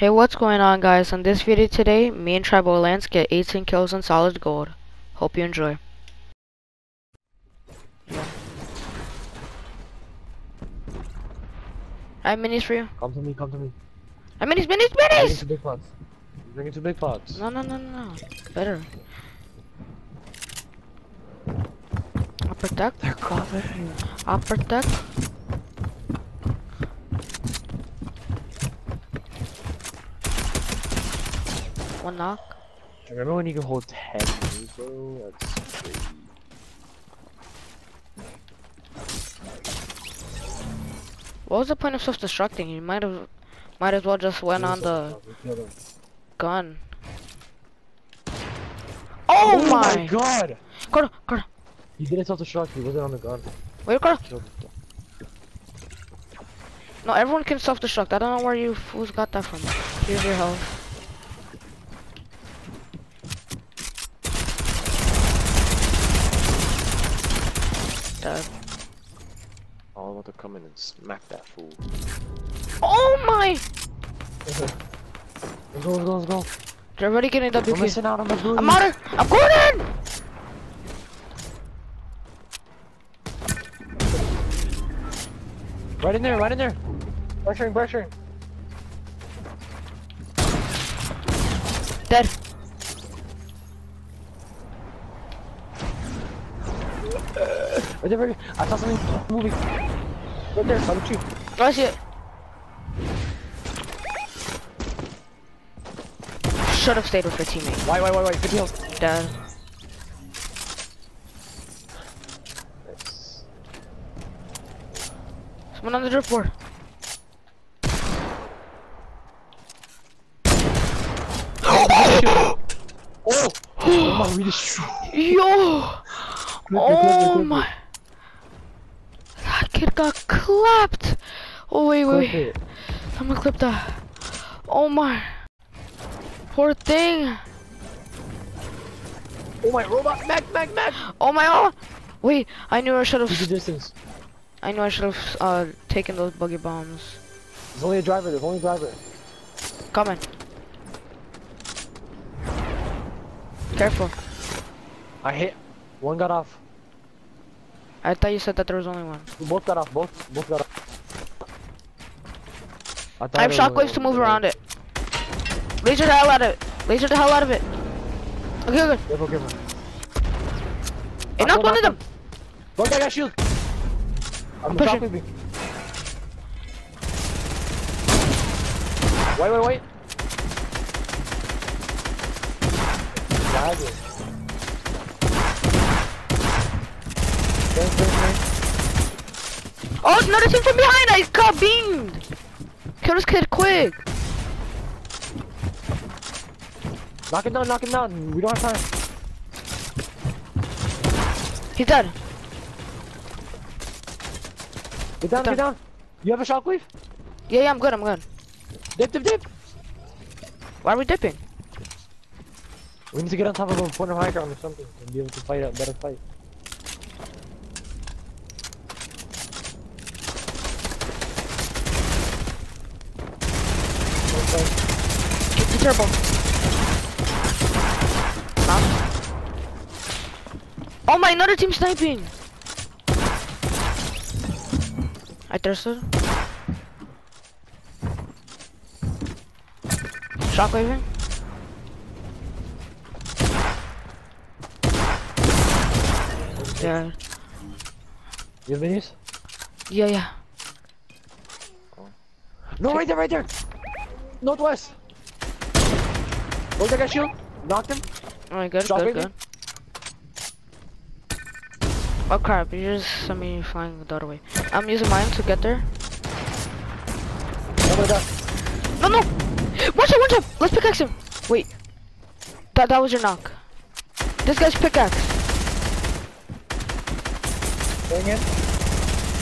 Hey, what's going on guys? On this video today, me and Tribal Lance get 18 kills on solid gold. Hope you enjoy. I have minis for you. Come to me, come to me. I have minis, minis, Bring it to big pots. Bring it to big pots. No, no, no, no, no. Better. I'll protect. They're coming. I'll protect. One knock. Remember when you could hold 10 moves, bro? That's crazy. What was the point of self-destructing? You might have, might as well just went on the gun. Oh, oh my! god! Go, go, He didn't self-destruct, he wasn't on the gun. wait. Killed. No, everyone can self-destruct. I don't know where you fools got that from. Here's your health. Dead. Oh, I want to come in and smack that fool. Oh my! Let's go, let's go, let's go. They're already getting We're WP. missing out on the blue. I'm out of- I'm going in! Right in there, right in there. Pressuring, pressuring. Dead. Right there, right there. I saw something moving. Right there, by the tree. Oh, I see it. Should have stayed with your teammate. Why, why, why, why? 50 health. Dead. Nice. Someone on the drip board. Oh! Oh my, we just Yo! Clip it, clip it, Oh my! Kid got clapped! Oh wait, wait, Clip wait. it. I'm gonna clip that. Oh my! Poor thing! Oh my robot, Mac, Mac, Mac! Oh my oh! Wait, I knew I should have. distance. I knew I should have uh taken those boogie bombs. There's only a driver, there's only a driver. Coming. Careful. I hit. One got off. I thought you said that there was only one. Both got off, both, both got off. thought I have shockwaves to move around it. Laser the hell out of it. Laser the hell out of it. Okay, okay. Careful, careful. It knocked one of them. Look, I got shield. I'm, I'm pushing. Wait, wait, wait. Lag it. Oh, another team from behind. I got beamed. Kill this kid quick. Knock him down, knock him down. We don't have time. He's dead. Get down, Get get down. You have a shockwave? Yeah, yeah, I'm good. I'm good. Dip, dip, dip. Why are we dipping? We need to get on top of a point of high ground or something and be able to fight a better fight. Okay. Get the turbo. Knock. Oh my, another team sniping. I thirsted. Shockwaving. Yeah, You have minis? yeah, yeah. No, right there, right there. Northwest. Look, that guy shield. Knocked him. Alright, good, Shockwaving? good, good. Oh crap, you just sent me flying the other way. I'm using mine to get there. Oh my god. No, no! Watch out, watch out! Let's pickaxe him! Wait. That, that was your knock. This guy's pickaxe. Going in.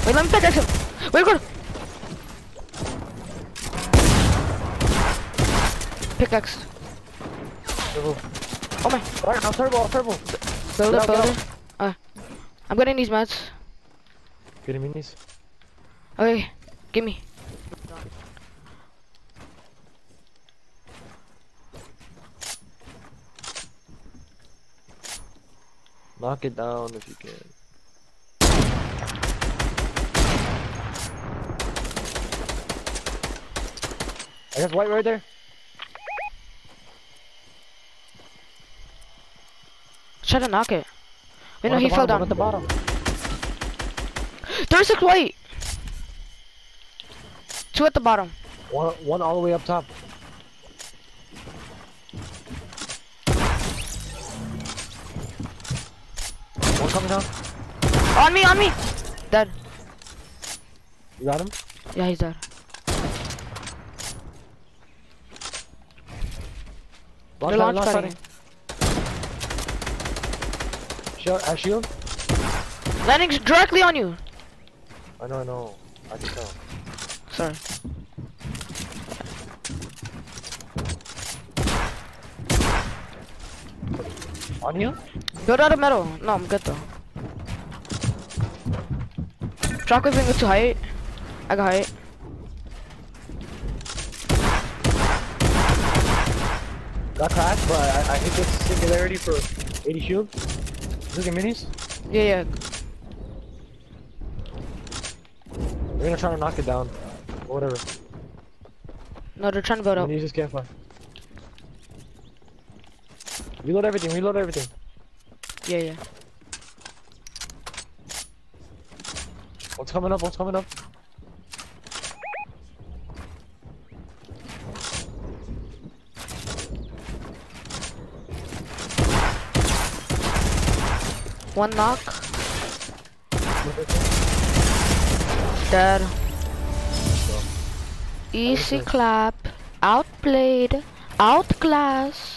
Wait, let me pickaxe him! Wait, go! pickaxe. Turbo. Oh my. Alright, I'll turbo, turbo. Build up, build up. I'm getting these mats. Getting these. Okay, give me. Knock it down if you can. I got white right there. Try to knock it. Wait, no, he fell down. At the bottom. 36 white. Two at the bottom. One, one all the way up top. One coming down. On me, on me. Dead. You got him? Yeah, he's dead. Launch launch launch Shield, uh, shield? Landing directly on you. I know, I know. I can tell. Sorry. On you? Build out of metal. No, I'm good though. Shockwave finger to height. I got height. Got cracked, but I, I hit this singularity for 80 shield. Look at minis. Yeah, yeah. We're gonna try to knock it down. Or whatever. No, they're trying to build up. Minis just can't fly. Reload everything, reload everything. Yeah, yeah. What's coming up? What's coming up? One knock. Dead. Easy clap. Outplayed. Outclass.